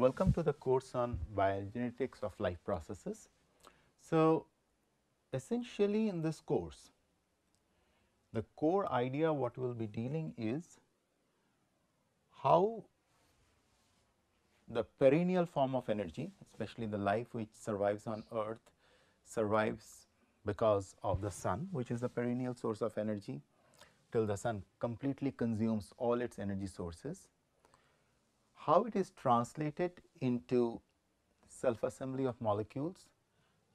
Welcome to the course on bioenergetics of life processes. So, essentially in this course, the core idea what we will be dealing is how the perennial form of energy especially the life which survives on earth survives because of the sun which is the perennial source of energy till the sun completely consumes all its energy sources. How it is translated into self assembly of molecules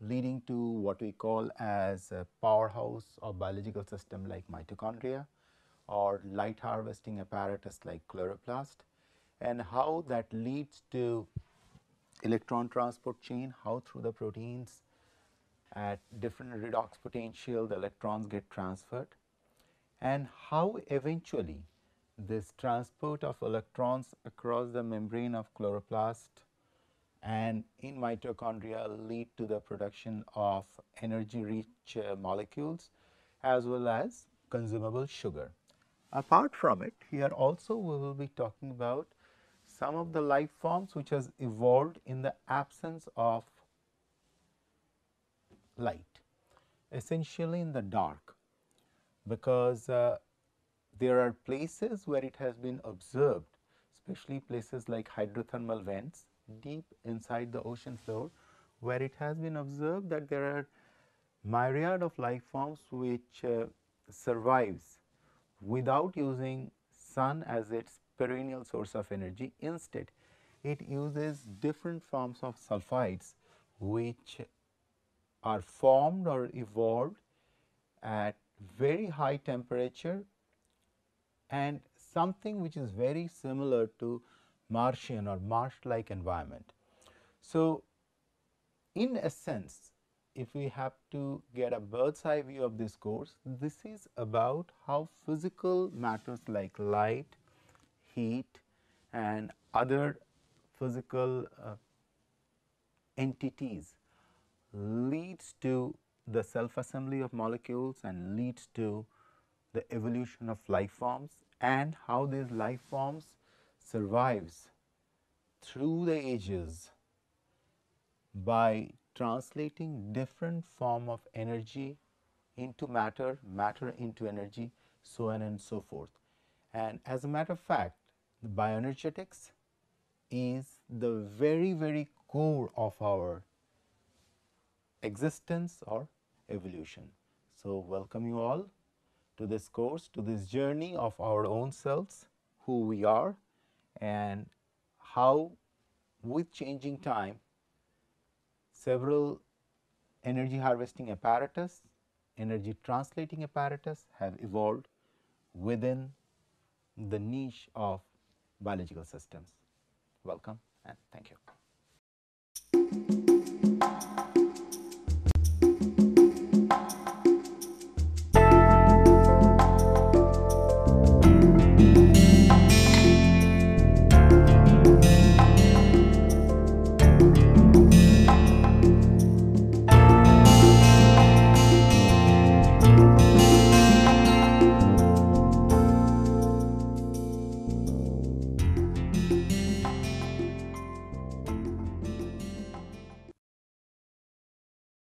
leading to what we call as a powerhouse of biological system like mitochondria or light harvesting apparatus like chloroplast and how that leads to electron transport chain, how through the proteins at different redox potential the electrons get transferred and how eventually this transport of electrons across the membrane of chloroplast and in mitochondria lead to the production of energy rich uh, molecules as well as consumable sugar. Apart from it here also we will be talking about some of the life forms which has evolved in the absence of light essentially in the dark because uh, there are places where it has been observed especially places like hydrothermal vents deep inside the ocean floor where it has been observed that there are myriad of life forms which uh, survives without using sun as its perennial source of energy. Instead, it uses different forms of sulfides which are formed or evolved at very high temperature and something which is very similar to Martian or Marsh like environment. So, in essence if we have to get a bird's eye view of this course, this is about how physical matters like light, heat and other physical uh, entities leads to the self assembly of molecules and leads to the evolution of life forms and how these life forms survives through the ages by translating different form of energy into matter, matter into energy, so on and so forth. And as a matter of fact, bioenergetics is the very, very core of our existence or evolution. So, welcome you all to this course, to this journey of our own selves, who we are and how with changing time several energy harvesting apparatus, energy translating apparatus have evolved within the niche of biological systems. Welcome and thank you.